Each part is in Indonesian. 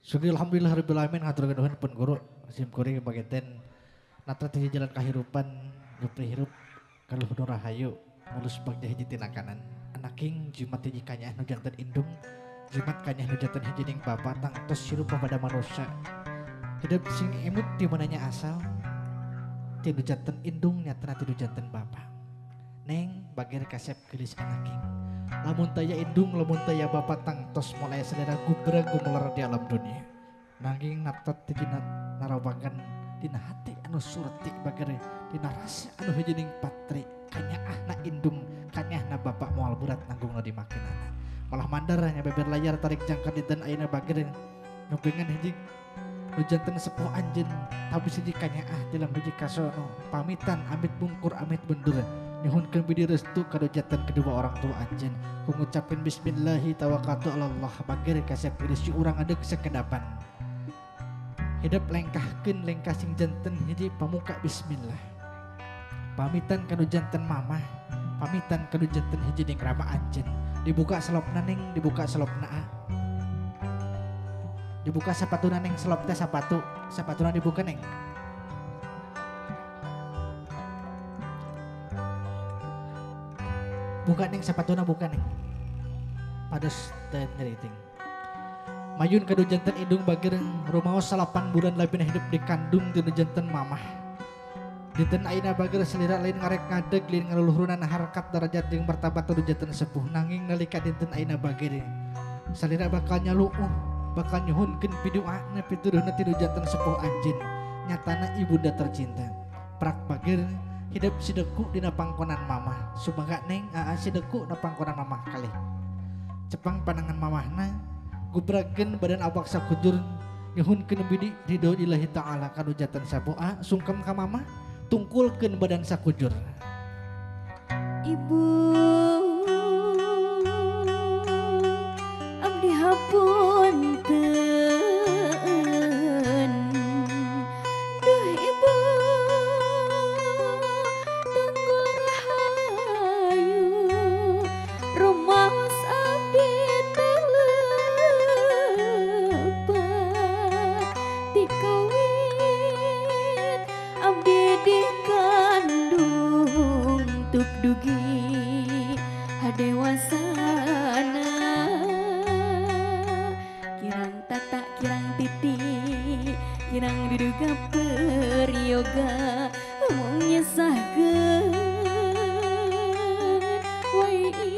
Syukur alhamdulillah rabbil alamin ngatur nuhun pun guru sim kuring bageten natra teh jalan kahirupan gepri hirup kalau nu rahayu mulus bagja hiji tinakanan. Anak king jumat hiji kanya nu janten indung jumat kanya nu janten hiji ning bapa tang tos sirupa pada manusia. Hidup sing di mananya asal? Tidu janten indung nyata tidu janten bapa neng bagir kasep gelis anak king lamun taya indung lamun taya bapak tang tos mulai sedera gubra gumelar di alam dunia. Nanging di dina narawangan dina hati anu surti bagere dina rasa anu hijining patri kanya ahna indung kanya ahna bapak mual berat nanggung di makinana. Malah mandaranya beber layar tarik jangka di dan aina bagere nugengan hiji nu janten sepuh anjen tapi siji ah dalam hiji kasono pamitan amit bungkur amit bendur nyuhunkeun bidi restu kado jatan kedua orang tua anjen. Ku ngucapin bismillahi tawakkaltu ala Allah. Bagir kasep si urang ada kesekedapan hidup lengkahkeun lengkah sing janten hiji pamuka bismillah. Pamitan kado janten mama. Pamitan kado janten hiji ning rama anjen. Dibuka selopna ning dibuka selopna a dibuka sepatu neng selop teh sepatu. Sepatu dibuka neng buka neng. Sepatuna buka neng. Padas dan nyeriting mayun kado jantan indung bagir rumaos salapan bulan labin hidup di kandung dina jantan mamah. Dinten aina bagir selira lain ngarek ngadeg lain ngaluluhuran harkat derajat jeung martabat kado jantan sepuh. Nanging nalika dinten aina bagir salira bakal nyaluuh bakal nyuhunkeun pidoa na pituduhna tilu jantan sepuh anjin nyatana ibunda tercinta. Prak bagir hidup sideku dina pangkonan mama sumaga neng. Aa sideku na pangkonan mama kali cepang panangan mamahna gubragen badan awak sakujur nyuhunkeun bidi ridho ilahi ta'ala kanu jatan saboa sungkem ka mama tungkulkeun badan sakujur. Ibu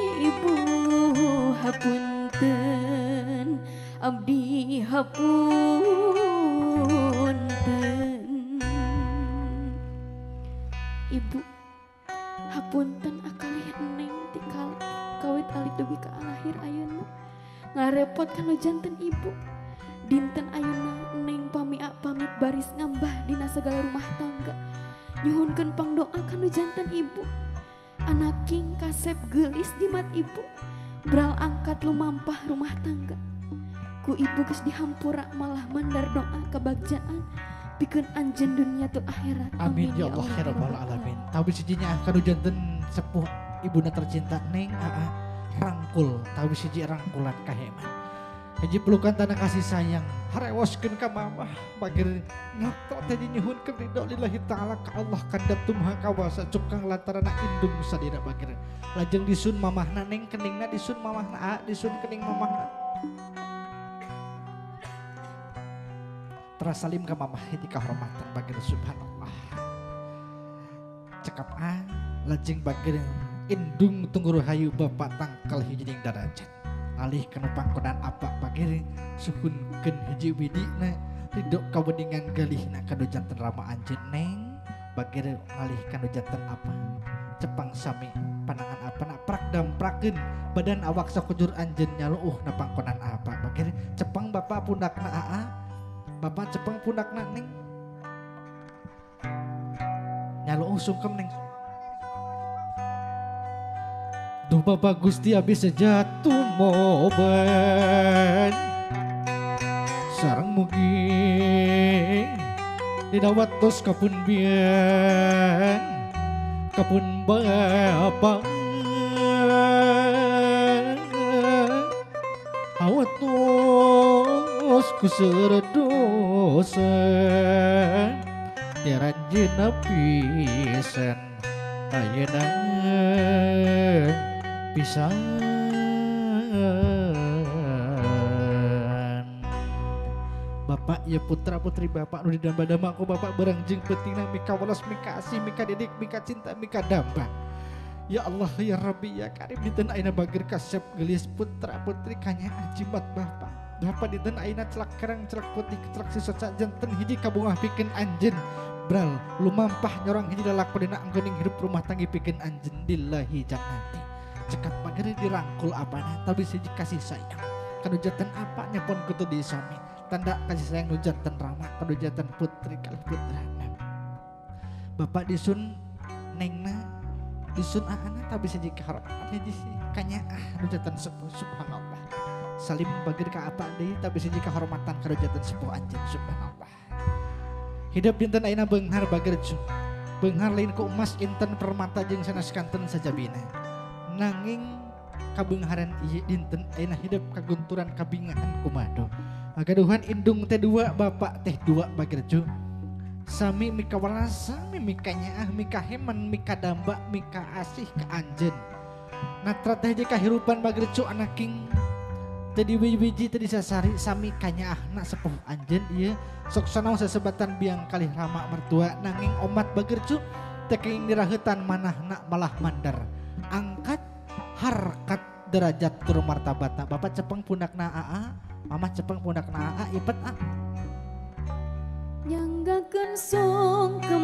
ibu hapunten Abdi hapunten. Ibu hapunten akalih neng tikal kawit alik dugi ka alahir ayeuna ngarepot kanu janten ibu. Dinten ayeuna neng pamia pamit baris ngambah dina segala rumah tangga. Nyuhunkeun pangdoa kanu janten ibu anak king kasep gelis di mat ibu. Beral angkat lumampah rumah tangga. Ku ibu geus dihampura malah mandar doa kebagjaan. Pikeun anjeun dunia tuh akhirat. Amin ya Allah ya rabbal alamin. Tapi sijinya kanu janten sepuh ibunda tercinta neng aa rangkul. Tapi siji rangkulan kaheman Hiji pelukan tanah kasih sayang. Harewoskeun ka mama. Bagir ngato tadi nyuhun ke ridho lillahi ta'ala ka Allah kandat tumha kawasa cukang lantaran indung sadira bagir lajeng disun mamahna neng keningna disun mamahna a disun kening mamahna. Terasalim ka mamah hiji kahormatan bagir subhanallah. Cekap a lajeng bagir indung tunggu hayu bapak tangkal hiji ning darajat alih kana pangkonan apa bagir suhunkeun hiji widina ridho kaweningan galihna kanu janten rama anjeun neng bagir alih kanu janten apa? Cepang sami panangan apa nak prak damprakeun badan awak sakujur anjeun nyaluuh na pangkonan apa bagir cepang bapak pundakna aa bapak cepang pundakna neng. Nyaluuh sungkem neng Duh Bapak Gusti abis sejatuh moben Sarang mugi Didawat tos kapun bian Kapun Bapak Awat tos ku seredosa Tiranjina pisan Ayeuna pisan. Bapak ya putra putri bapak nu didamba damba aku bapak berang jeng petina mika walas mika asih mika didik mika cinta mika damba. Ya Allah ya Rabbi ya Karim dinten aina bagir kasep gelis putra putri kanya ajimat bapak. Bapak dinten aina celak kerang celak putih celak sisot janten hiji kabungah bikin anjen Bral lumampah nyorang hiji lalak dina anggoning hidup rumah tanggi bikin anjen dillahi jannati Cekat bagir dirangkul apana tapi siji kasih sayang. Kanu jatan apanya pun kutu disami tanda kasih sayang nu jantan rama kanu jantan putri kali putra. Bapak disun nengna disun aana tapi harap hiji sih kanya ah nu jantan sepuh subhanallah. Salim bagir ka apa deui tapi bisa jika hormatan kanu jantan sepuh anjeun subhanallah. Hidup dinten aina beunghar bagir cu beunghar lain ku emas inten permata jeung sanes kanten sajabina nanging kabengharan ieu dinten aina hidup kagunturan kabingaan kumado. Agaduhan indung teh dua bapak teh dua bagirju Sami mika walas sami mika nyaah mika heman mika damba mika asih ke anjen Natra teh jika hirupan bagirju anak king Tadi biji-biji tadi sasari sami kanyaah nak sepuh anjen iya. Sok sanau sesebatan biang kali rama mertua nanging omat bagirju teking dirahutan manah nak malah mandar angkat harkat derajat tur martabata bapak cepeng pundak na aa mama cepeng pundak na aa ipet a Nyanggakeun sungkem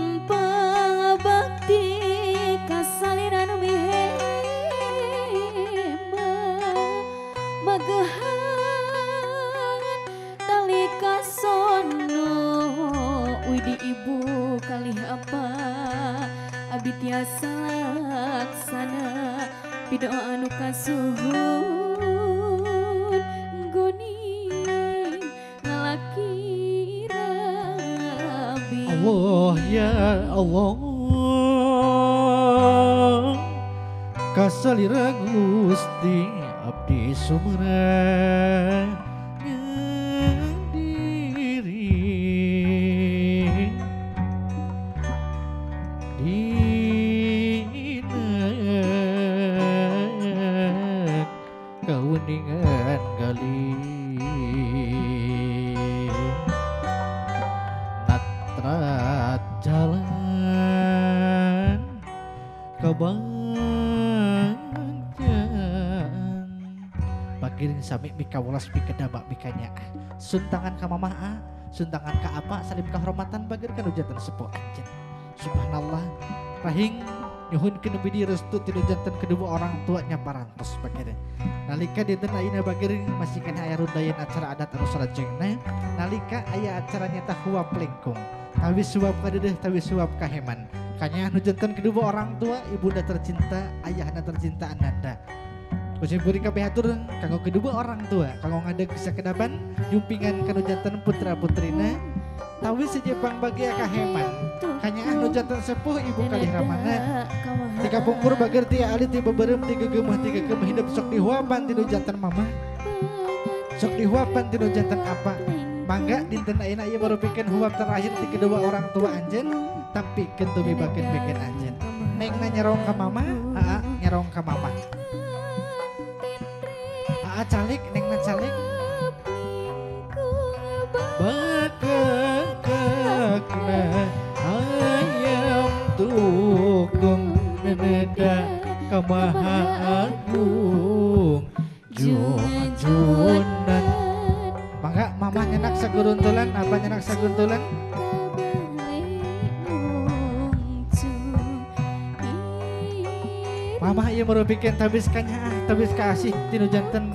ya Allah kasalira Gusti abdi sumera natrat jalan. Kebangkian pagiring sami mika welas mika dabak mikanya suntangan ka mamah ah suntangan ka apa salim kahormatan bagir kan ujatan sepuh anjen subhanallah. Rahing nyuhun kenu bidi restu tinu jantan kedua orang tuanya parantos bagir nalika dinten ayeuna bagir masih kena aya rundayan acara adat anu sarajengna nalika aya acara nyata huap lengkung tawi suap kadedeh tawi suap kaheman kanya jantan kedua orang tua ibunda tercinta ayahna tercinta ananda. Kucing buri kabeh atur kanggo kedua orang tua. Kanggo ngadeg sakedaban jumpingan kanu jantan putra putrina tawi sejepang bagia kaheman kanya anu jantan sepuh ibu kali ramana. Tiga pungkur bagir tia ali tiba berem tiga gemah tiga gemah. Hidup sok dihuapan tinu jantan mama. Sok dihuapan tinu jantan apa mangga dinten ayeuna ieu baru bikin huap terakhir di kedua orang tua anjen tapi kentumi bagian bikin anjen neng nyerong ke mama aa nyerong ke mama. Aa calik neng na calik. Bakakakna ayam tukung neneda kamaha nyenak saguruntulan apa nyenak saguruntulan Mama iya merupakan tabis kanya tabis kasih tinu jantan.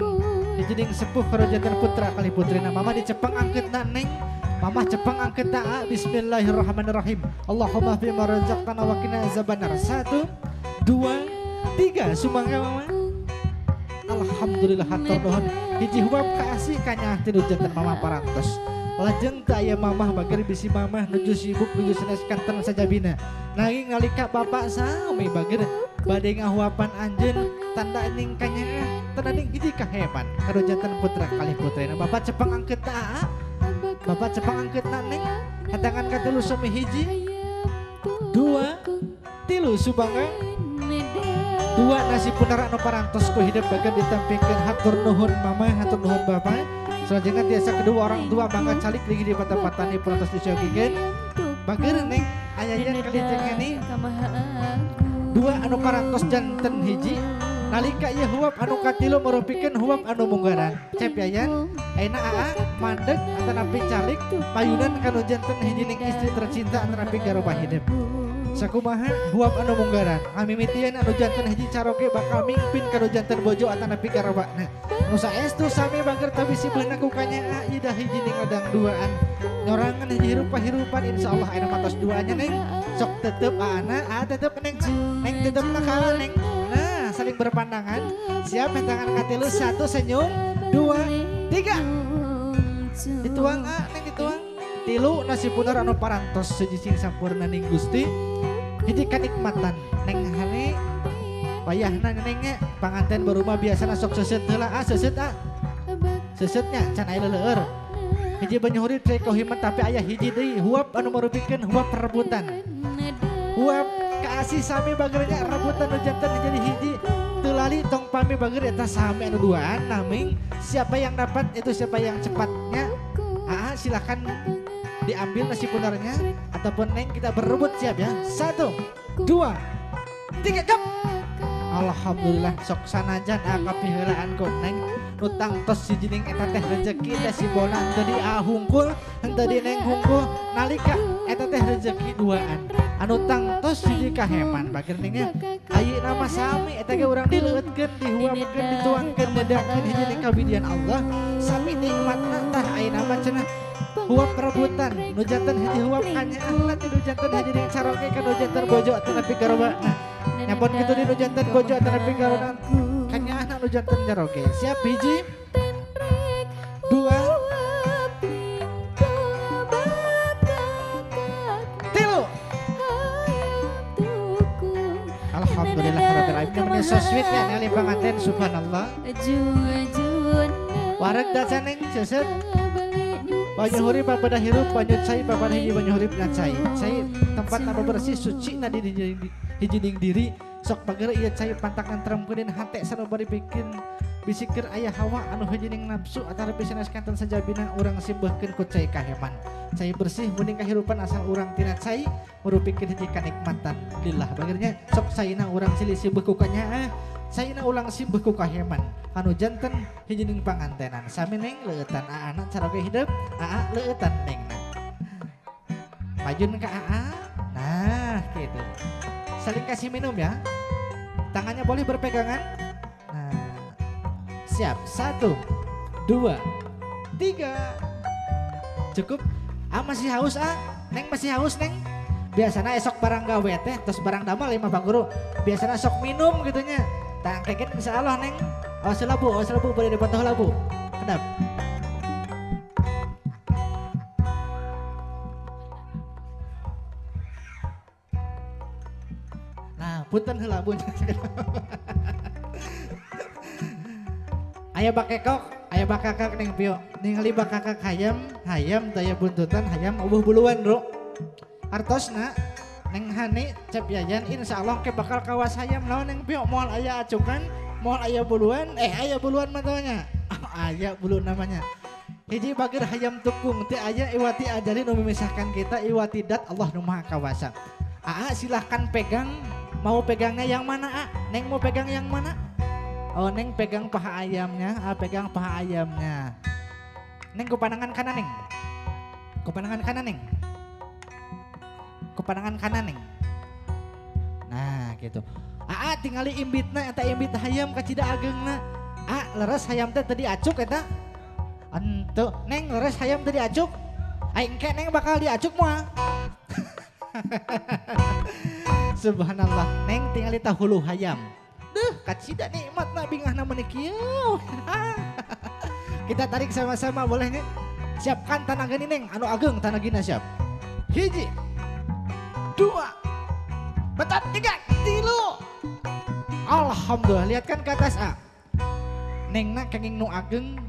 Dijeding sepuh karo jantan putra kali putrina. Mama dicepeng angket na neng. Mama cepeng angket na bismillahirrahmanirrahim. Allahumma bima razaqtana wa qina azabannar. Satu dua tiga. Sumangga mama. Alhamdulillah hatur nuhun hiji huwab kasih kanya tinu jantan mama parantos lajeng teu aya mamah bagir bisi mamah nuju sibuk nuju sanes kanten sajabina nanging ngalika bapak sami bagir bade ngahuapan anjeun tanda ning kanya tanda ning hiji kaheban kado jantan putra kali putrina bapak cepeng angkeut aa bapak cepeng angkeut neng? Hadangan katelu sami hiji? Dua tilu subangga dua nasi punara anu parantos ku hidup bagian ditampilkan. Hatur nuhun mama hatur nuhun bapak selanjutnya biasa kedua orang tua bangga calik lagi di patah-patah parantos disogikan bagian neng. Ayahnya kali ini dua anu parantos janten hiji. Nalika ieu huap anu katilu merupikeun huap anu munggaran. Cep yayan ayeuna aa mandeg atanapi calik. Payunan kanu janten hiji ning istri tercinta atanapi garobah hidup sakumaha huap anu munggaran. Amimitian anu janten hiji caroke bakal mimpin kanu janten bojo atanapi garobahna nu saestu sami bager tapi si beuna ku kanya ida hiji ning adang duaan. Nyorangan hiji hirup pahirupan insyaallah aya matos duanya neng. Sok tetep aana ah tetep neng. Neng tetep nakal neng. Nah saling berpandangan. Siap tangan katilu satu senyum dua tiga. Dituang ah neng tilu nasi punar anu parantos sejicing sampurna ning gusti. Hiji kanikmatan neng hane payahna nengnya panganten berumah biasa sok seset heula ah seset ah. Sesetnya can aya leueur hiji banyuhuri cek kohiman tapi ayah hiji deui huap anu marupikeun huap perebutan huap kasih sami bagernya rebutan nu jantan jadi hiji. Tulali tong pami bager eta sami anu duaan naming siapa yang dapat itu siapa yang cepatnya. Ah silakan diambil nasi punarnya ataupun neng kita berebut siap ya. Satu dua tiga jam Alhamdulillah sok sanajan akapi helaan kok neng nutang tos si jining eta teh rezeki teh si bona. Tadi ahungkul tadi neng hungkul nalika eta teh rezeki duaan. Anu tang tos si kaheman bakir nengnya ayi nama sami eta ge urang dileutkeun dihuapkeun dituangkeun dedangkeun hiji ning kabidian Allah. Sami nikmatna tah ayi nama cenah huap perebutan nujantan hiji huap Allah ti nujantan hiji ning saroke ka nujantan bojo tanapi garoba nyapon gitu di nujantan bojo tanapi garoba kanya anak nujantan jaroke siap hiji dua. Tilu. Alhamdulillah Rabbil Alamin. Namanya so sweet ya ngali panganten subhanallah. Wareg dacan neng seset banyu hurip bapada hirup banyu cai bapada hiji banyu hurip na cai tempat anu bersih suci na di hiji ning diri. Sok bageur ieu cai pantakan teremkeun hate sanubari bikin bisikir ayah hawa. Anu hiji ning nafsu atara bisa kanten sajabina urang simbahkeun ku cai kaheman. Cai bersih mending kahirupan asal urang tina cai merupikeun hiji kanikmatan lillah. Bagirnya sok caina urang silih simbah ku kanya Saina ulang simbah ku kaheman anu janten hiji ning pangantenan. Sami neng leutan aana caroge hidup. Aa leutan neng majun ke aa. Nah gitu. Saling kasih minum ya. Tangannya boleh berpegangan. Nah siap. Satu dua tiga. Cukup? Ah masih haus ah neng masih haus neng? Biasanya esok barang gawe teh terus barang damel lima bang guru. Biasanya sok minum gitunya tak kaget insya Allah neng. Awas labu awas labu boleh dipotong labu kedap nah punten heula bun Ayah bakekok, ayah bakakak neng pio, ningali bakakak hayam, hayam. Daya buntutan, hayam. Ubuh buluan bro. Artosna, neng hani cep yayan insya Allah ke bakal kawas hayam naon neng pio, moal ayah acukan, moal ayah buluan, eh ayah buluan matanya, ayah bulu namanya. Hiji bagir hayam tukung, ti ayah iwati ajari nu memisahkan kita iwati dat Allah nu maha kawasa. Aa silahkan pegang, mau pegangnya yang mana A? Neng mau pegang yang mana? Oh Neng pegang paha ayamnya, ah, pegang paha ayamnya. Neng ke pandangan kanan Neng. Ke pandangan kanan Neng. Ke pandangan kanan Neng. Nah gitu. Aa tinggali imbitna eta imbit hayam kacida agengna. Ah leres hayam teh tadi acuk eta. Ente Neng leres hayam tadi acuk. Aing engke Neng bakal diacuk moal. Subhanallah, Neng tinggali tahulu hayam. Duh, kacida nikmat na bingah nama kieu. Kita tarik sama-sama boleh nih. Siapkan tanah gini neng, anu ageng tanah gina siap. Hiji, dua, betat tiga, tilu, Alhamdulillah lihat kan ke atas A. Neng nak kenging nu ageng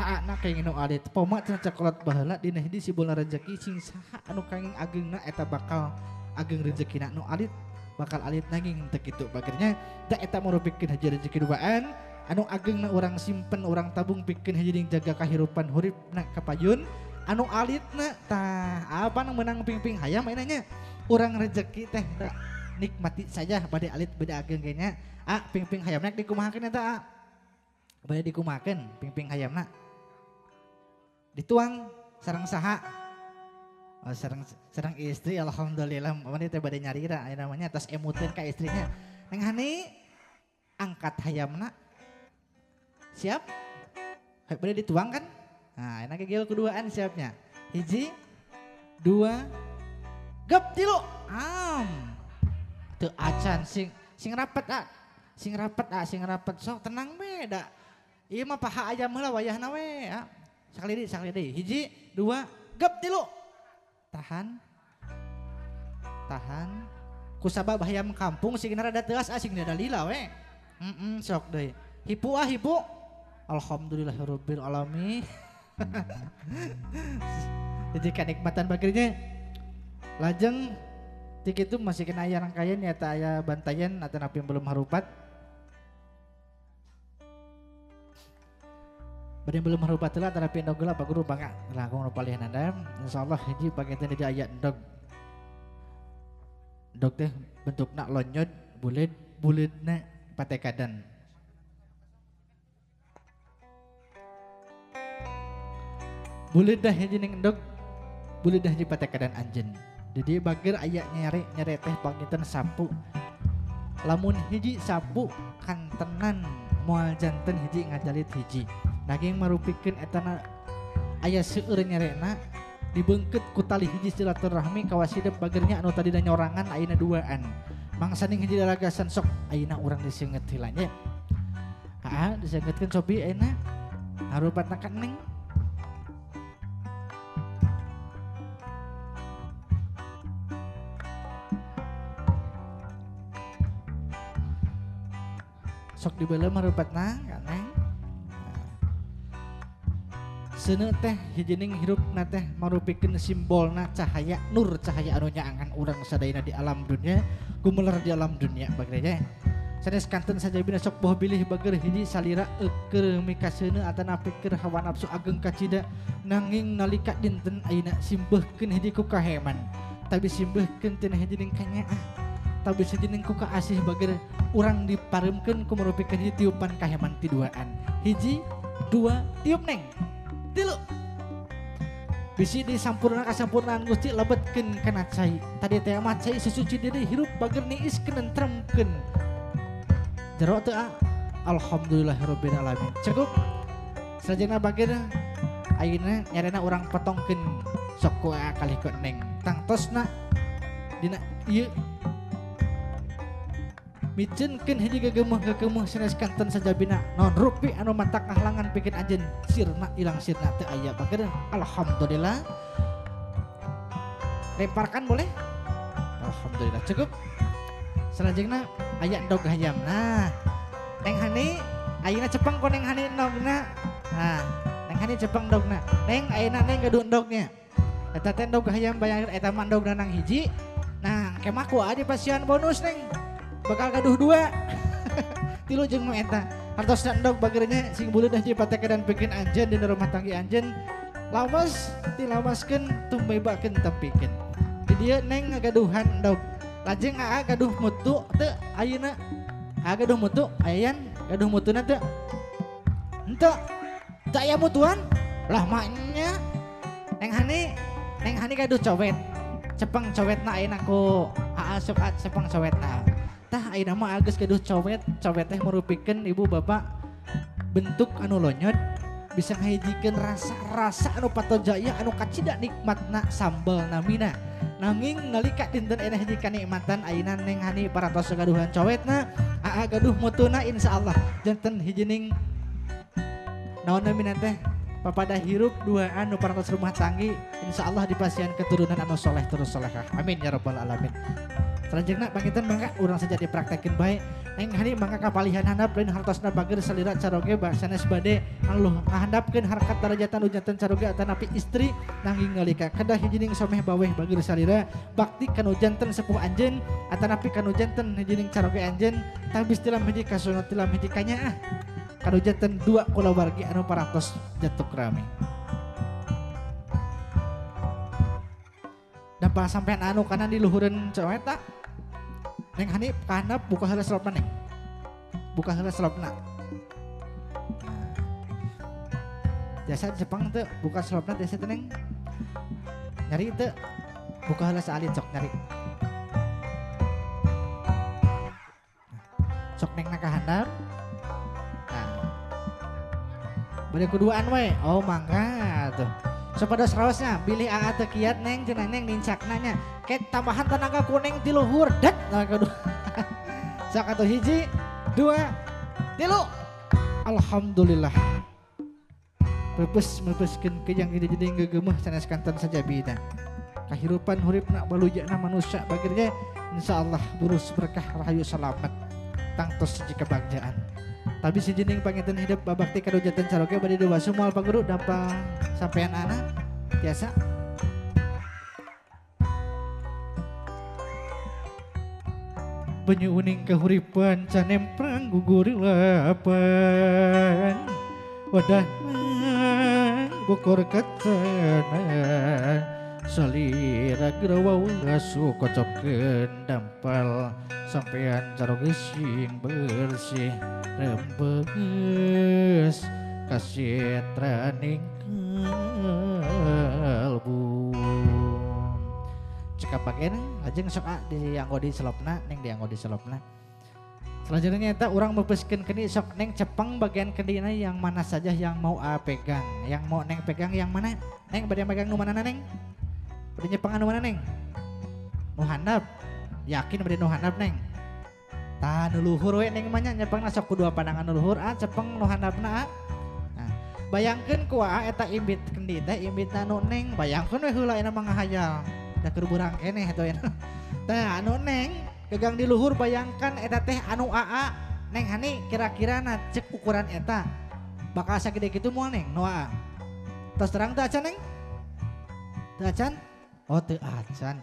Aa nak kenging nu alit. Poma cenah cokelat baheula dina hiji si bola rezeki sing saha anu kenging ageng na eta bakal ageng rezeki nu alit bakal alit nanging teu kitu bagirnya da eta marupikeun haji rezeki duaan anu ageng na orang simpen orang tabung pikeun haji ding jaga kahirupan hurip na kapayun. Anu alit na tah apa nang menang ping-ping hayam mainanya orang rezeki teh nikmati saja pada alit beda ageng kayaknya. Ah ping-ping hayamna dikumahakeun eta ah bade dikumahakeun ping-ping hayamna. Dituang sarang saha. Oh, sarang sarang istri alhamdulillah. Mana teh bade nyarira namanya atas emuteun ka istrinya. Neng hani angkat hayamna. Siap? Bade dituang kan? Nah enak gel keduaan siapnya. Hiji dua gap tilu am. Teu acan sing sing rapet ah. Sing rapet ah sing rapet. Sok tenang beda iya mah paha ayam lah wayahna we ah. Sakali deui hiji dua gap tilu tahan. Tahan. Kusabab hayam kampung sing rada teuas ah sing ada lila we. Mm -mm, sok deui. Hipu ah hipu. Alhamdulillahirabbil alamin. Jadi kenikmatan bagirnya lajeng tik itu masih kena aya rangkaian ya tak aya bantayan atau napi belum harupat. Bade belum harupat lah tapi endog lah pak guru bangga. Lah aku nu palihan anda. Insyaallah hiji paketan di ayat endog endog teh bentukna lonyot bulet buletna patekadan bulet dah hiji ning endog bulet dah di patekadan anjen jadi bagir ayak nyari nyari teh paketan sapu. Lamun hiji sapu kantenan mual janten hiji ngajalit hiji. Naging marupikeun etana aya seueur nyarena dibengket ku tali hiji silaturahmi kawasidep bagirnya anu tadi dan nyorangan ayeuna duaan. Mangsa ning hiji daragasan sok ayeuna urang disenget hilanya. Ah disengetkeun sobi ayeuna. Harupat kan neng sok dibela marupatna kaneng Sene teh hijining hirup na teh marupikeun simbolna cahaya nur cahaya anu nyaangan urang sadayana di alam dunia gumelar di alam dunia bagirnya sanes kanten saja bina sok boh bilih bager hiji salira eukeur mikaseuna atana pikir hawa nafsu ageng kacida nanging nalika dinten ayeuna simbeuhkeun hiji ku kaheman. Tapi simbeuhkeun tina hiji ning kanyaah tapi sejening ku asih bager orang diparemkeun ku hiji tiupan kaheman tiduaan. Hiji dua tiup neng. Tilu. Bisi disampurna kasampurnaan Gusti lebetkeun kana cai. Tadi teh mah cai sesuci diri hirup bager niiskeun nentremkeun jero teu alhamdulillahirabbil alamin. Cukup sajana bager ayeuna nyarena urang potongkeun sok ku kali ku neng. Tangtosna dina ieu micenkeun hiji gegemeh gegemeh sanes kanten sajabina non rupi anu mantak ngahlangan bikin anjeun sirna ilang sirna teu aya bager alhamdulillah. Lemparkan boleh? Alhamdulillah cukup. Selanjutnya aya endog hayam. Nah neng hani ayeuna cepeng ko neng hani endogna nah neng hani cepeng endogna neng ayeuna neng gaduh endognya eta teh endog hayam bayar eta mah nang hiji. Nah kemah ku aja pasian bonus neng bakal gaduh dua. Tilu jeung nu eta. Hartos endog bagirnya sing buleud dah patek dan bikin anjen di rumah tanggi anjen lawas tilamaskeun tumbebakeun tepikeun di dieu neng ngagaduhan endog. Lajeng aa gaduh mutu teu ayeuna. Aa gaduh mutu ayan gaduh mutuna teu henteu teu aya mutuan? Lah maknya. Neng hani neng hani gaduh cowet. Cepeng cowetna ayeuna ku. Aa sok cepeng cowetna tah ayeuna mah agus gaduh cowet cowet teh merupikeun ibu bapak. Bentuk anu lonyot bisa ngahijikeun rasa-rasa anu patojaya anu kacida nikmatna sambal namina. Nanging nalika dinten eneh hiji kanikmatan ayeuna neng hani parantos gaduhan cowetna aa gaduh mutuna insyaallah. Janten hijining naon namina teh papada hirup dua anu parantos rumah tanggi insyaallah dipasihan keturunan anu soleh terus solehah. Amin ya rabbal alamin Selanjutnya pangitan bangga orang saja dipraktekin baik Neng hari mangga kapalihan handap lain hartosna bager salira caroge sanes bade anu ngahandapkeun harkat darajatan ujantan caroge atanapi istri nanging ngalika kedah hijining someh baweh bager salira. Bakti kanu janten sepuh anjeun atanapi kanu janten hijining caroge anjeun. Tabis tilam hiji kasunat tilam hiji kanya ah. Kanu janten dua kula wargi anu paratos jatuk rame. Dapat sampean anu kana di luhureun cewek tak Neng Hanif kana buka heula selopna neng. Buka heula selopna. Nah. Jasa Jepang tuh buka selopna jasa teh neng. Nyari itu buka heula saalin sok nyari. Sok neng nak handap. Nah. Bade kuduaan we. Oh mangga tuh. Sepada serosnya, pilih AA tekiat neng, jenang neng nincak nanya. Ket tambahan tenaga kuning di luhur, dat. Nah. Sak atau hiji, dua, tilu. Alhamdulillah. Pepes mepeskeun ke yang jadi gegemah sanes kanton saja bina. Kahirupan hurip nak balujana manusia bagirnya insya Allah burus berkah rahayu selamat tangtos siji kebahagiaan. Tapi si jening pangitan hidup babakti kado jatan caroge badi dua semua paguru dampang sampean anak biasa. Penyuning kehuripan canem perang gugur lapan. Wadah bokor kacana Salira gerawau ngasu kocokkeun dampal Sampean caroge sing bersih rembeges kasih traning kalbu. Jika pakai aja sok di yang di selopna neng di yang di selopna. Selanjutnya kita orang mepeskan kini sok neng cepeng bagian kedina yang mana saja yang mau a pegang. Yang mau neng pegang yang mana? Neng pada pegang nu mana neng anu mana neng nu handap yakin pada nu handap neng Tah nuluhur we neng manya nyepeng sok kedua pandangan nuluhur ah cepeng nu handapna ah. Nah, bayangkeun ku ah eta imbit kendi teh imbit anu neng bayangkeun we heula ena mah ngahayal. Da keur burang keneh atuh ena. Tah anu neng gegang di luhur bayangkan eta teh anu aa neng hani kira-kira na cek ukuran eta bakal sagede kitu moal neng nu aa. Tos terang teu acan neng? Teu acan? Oh teu acan.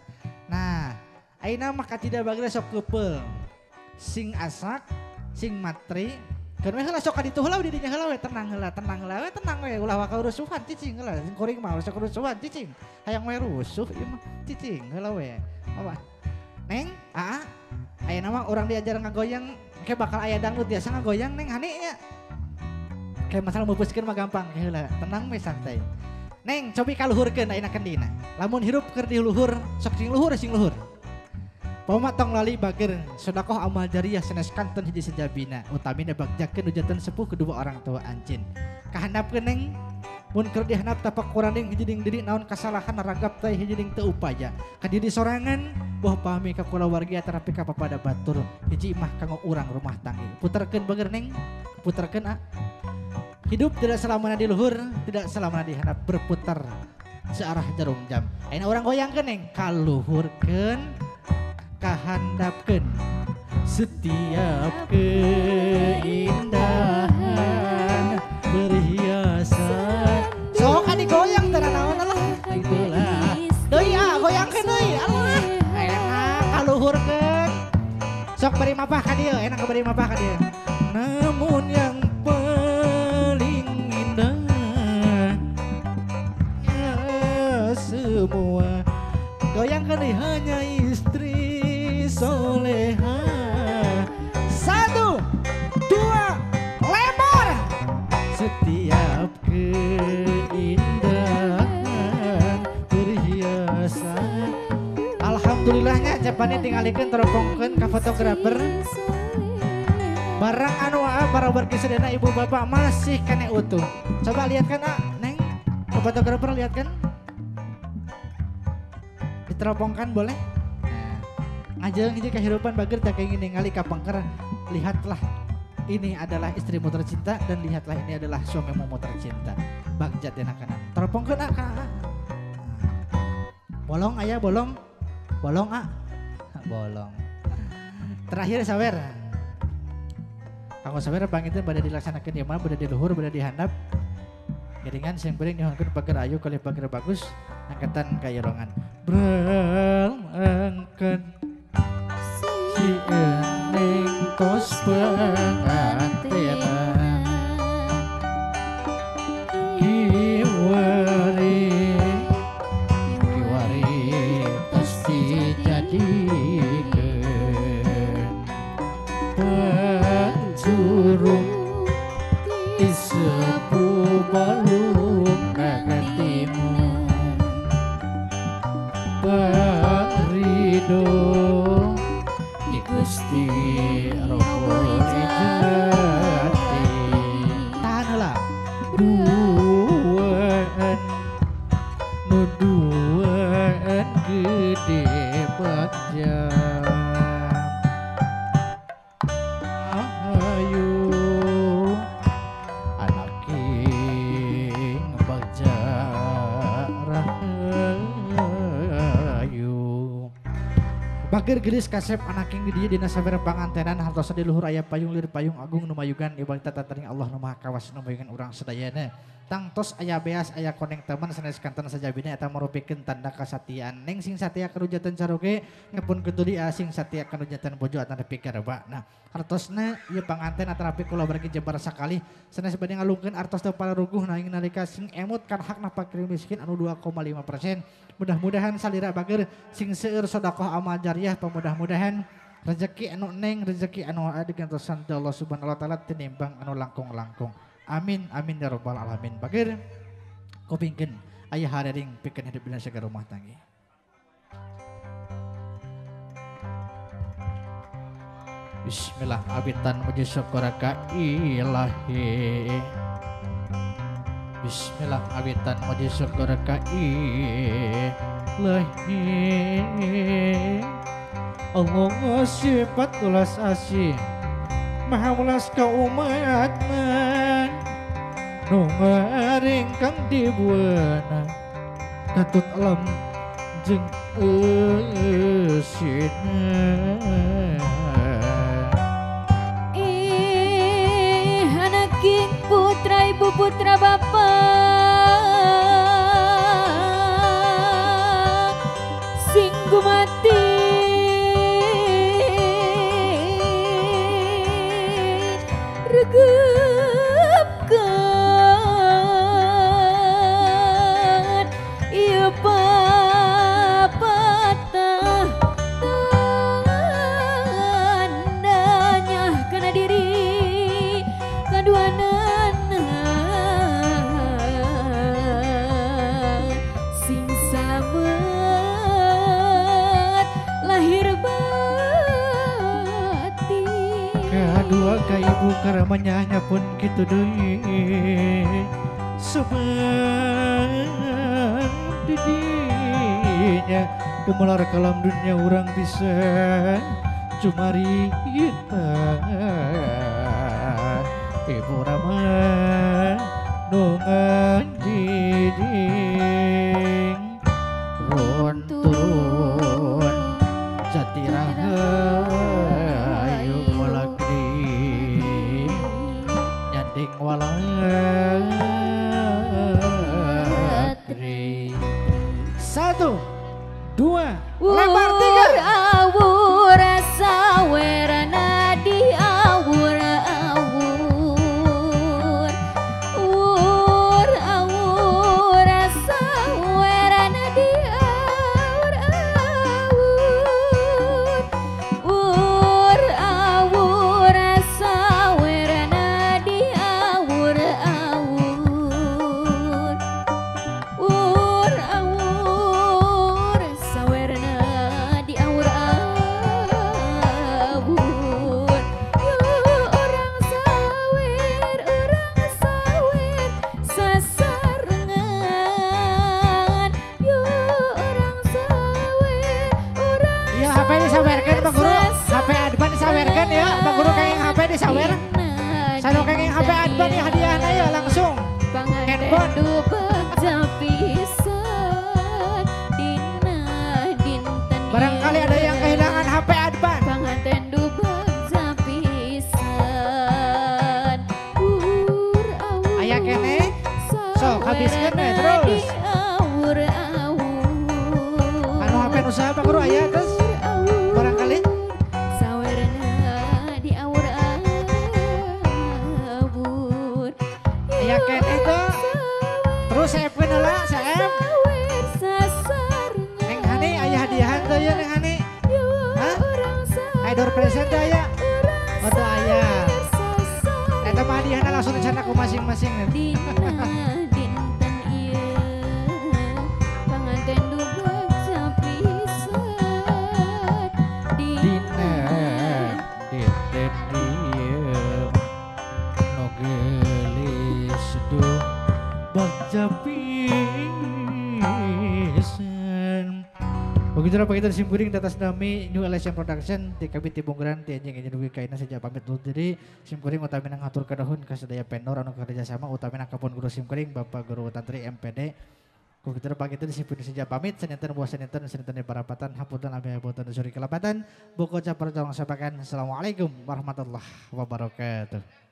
Nah, ayeuna mah katida bageura sok keupel. Sing asak sing matri we heula sok kaditu heula di dinya heula we tenang heula tenang heula we tenang we. Ulah waka rusuhan cicing heula sing kuring mah sok rusuhan cicing. Hayang we rusuh ieu mah cicing heula we. Apa neng aa aya nama orang diajar ngagoyang kayak bakal aya dangdut biasa ngagoyang neng hani ya? Kayak masalah mubuskeun mah gampang kayak heula. Tenang we santai Neng, cobi kaluhurkeun ayeuna kendina. Lamun hirup keur di luhur, sok sing luhur sing luhur. Pama tong lali bager sodakoh amal jariah senes kanton hiji sejabina utamina bagjakeun ujatan sepuh kedua orang tua anjin. Kahandap neng? Mun keur dihandap tapak kurang hiji ding diri naon kasalahan ragap teh hiji ding teu upaya. Kadiri sorangan boh pahami ka kulawargi terapi ka papada batur. Hiji mah kanggo urang rumah tangga puterkeun bager neng? Puterkeun ah hidup tidak selamanya di luhur tidak selamanya di handap berputar searah jarum jam. Ayeuna orang goyangkeun neng? Kaluhurkeun kahandapkan setiap keindahan berhiasan. Sok adi goyang tara naon lah? Itulah. Deui ah goyangkeun deui. Allah enak kaluhurkeun. Sok beri mapah dieu enak beri mapah dieu hanya istri soleha. Satu, dua, lemor Setiap keindahan perhiasan Alhamdulillahnya Japannya tinggalikan teropongkan ke fotografer. Barang anu para berkisadana ibu bapak masih kena utuh. Coba lihat kan Neng. Ke fotografer lihat kan Diteropongkan boleh? Aja kehidupan bager tak ingin ningali kapangker. Lihatlah ini adalah istrimu tercinta dan lihatlah ini adalah suamimu tercinta bagjat dan kanan teropong ke nak bolong ayah bolong. Bolong ah. Bolong. Terakhir sawer. Kanggo sabar bangkitnya pada dilaksanakan di mana, pada di luhur, pada di handap. Sing bering nyuhunkeun pager ayu kali pager bagus angkatan kayerongan. Berangkat si eneng kos pengantinan kiwari kiwari pasti jadikan gelis kasep anak di dia dina sabar pangantenan hartosa di luhur aya payung lir payung agung numayugan ibalik tata Allah nu maha kawas numayugan urang sadayana tang tos aya beas aya koneng teman sanes kanten sajabina eta marupikeun tanda kasatian. Neng sing satia karujatan caroge ngepun ketuli asing satia karujatan bojo atana pikir ba nah hartosna ieu panganten antara kula bagi jebar sakali. Sanes bade ngalungkeun artos teu ruguh nah ing nalika sing emut kan hakna fakir miskin anu 2,5 persen. Mudah-mudahan salira bagir sing seueur sodakoh amal jariah pemudah-mudahan rezeki anu neng rezeki anu adi gantosan Allah subhanahu wa ta'ala tinimbang anu langkung-langkung amin amin ya rabbal alamin. Bagir kupingkeun aya hararing pikeun hidup dina segala rumah tangga? Bismillah abitan muji syukur ka ilahi. Bismillah abitan muji syukur ka ilahi. Allah sifat ulas asih Maha ulas ka umat man Nu ngaringkang dibuana Katut alam jeung eusina Ih, anak putra ibu putra bapak Ibu karamanya pun gitu deui Sebab didinya Gemelar kalam dunia orang bisa Cumari kita Ibu Rama Nungan diding aya ken itu terus saya pun sasarnya Neng Hani aya hadiahan teh ya Neng Hani. Hah? door present teh aya Oh teu aya sasar Eta mah hadiahna langsung rencana ku masing-masing Begitu apa kita simpuring tetas nami New Elation Production di kami tibunggeran ti anjing anjing dugi kaina saja pamit dulu jadi simkuring utami nang ngatur kadahun ka sadaya pendor anu kerja sama utami nang kapun guru simkuring Bapak Guru Tantri MPD kita pagi itu disimpulin saja pamit senenten buah senenten senenten di parapatan hapunten abi hapunten suri kelapatan buku capar tolong sampaikan assalamualaikum warahmatullahi wabarakatuh